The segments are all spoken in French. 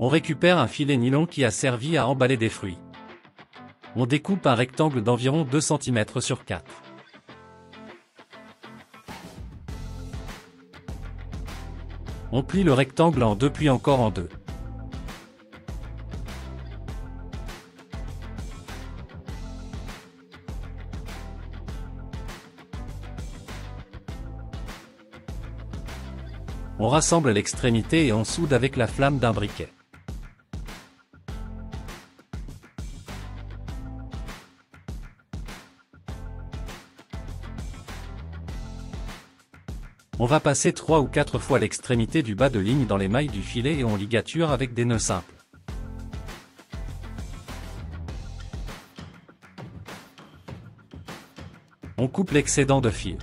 On récupère un filet nylon qui a servi à emballer des fruits. On découpe un rectangle d'environ 2 cm sur 4. On plie le rectangle en deux puis encore en deux. On rassemble l'extrémité et on soude avec la flamme d'un briquet. On va passer 3 ou 4 fois l'extrémité du bas de ligne dans les mailles du filet et on ligature avec des nœuds simples. On coupe l'excédent de fil.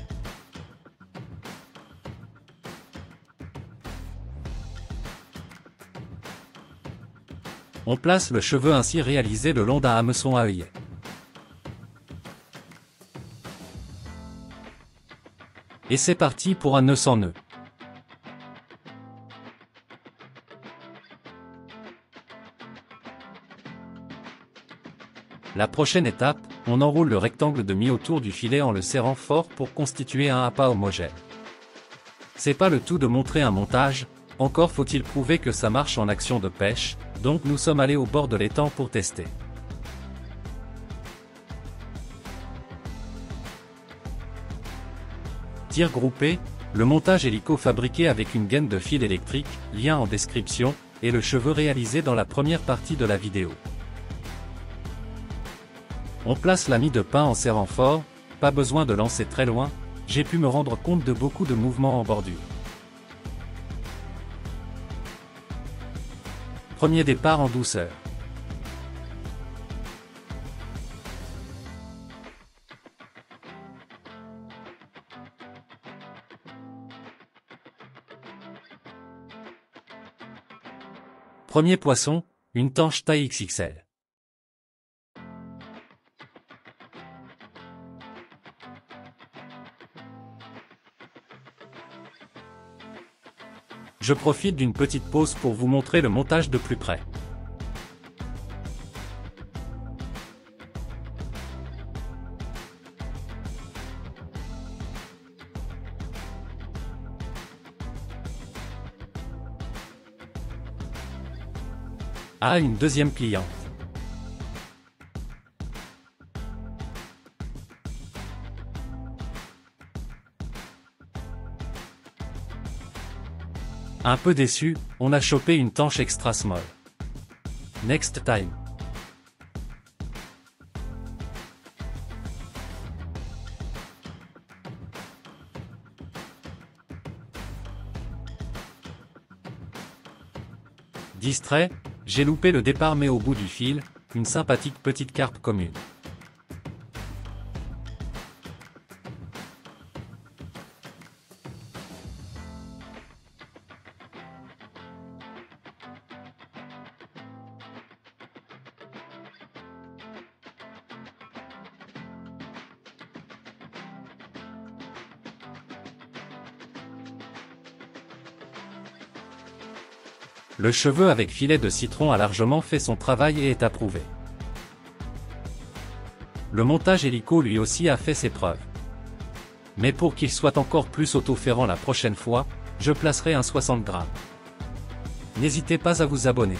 On place le cheveu ainsi réalisé le long d'un hameçon à œillet. Et c'est parti pour un nœud sans nœud. La prochaine étape, on enroule le rectangle de mi autour du filet en le serrant fort pour constituer un appât homogène. C'est pas le tout de montrer un montage, encore faut-il prouver que ça marche en action de pêche, donc nous sommes allés au bord de l'étang pour tester. Groupé, le montage hélico fabriqué avec une gaine de fil électrique, lien en description, et le cheveu réalisé dans la première partie de la vidéo. On place la mie de pain en serrant fort, pas besoin de lancer très loin, j'ai pu me rendre compte de beaucoup de mouvements en bordure. Premier départ en douceur. Premier poisson, une tanche taille XXL. Je profite d'une petite pause pour vous montrer le montage de plus près. Ah une deuxième cliente. Un peu déçu, on a chopé une tanche extra small. Next time. Distrait, j'ai loupé le départ mais au bout du fil, une sympathique petite carpe commune. Le cheveu avec filet de citron a largement fait son travail et est approuvé. Le montage hélico lui aussi a fait ses preuves. Mais pour qu'il soit encore plus auto-ferrant la prochaine fois, je placerai un 60 grammes. N'hésitez pas à vous abonner.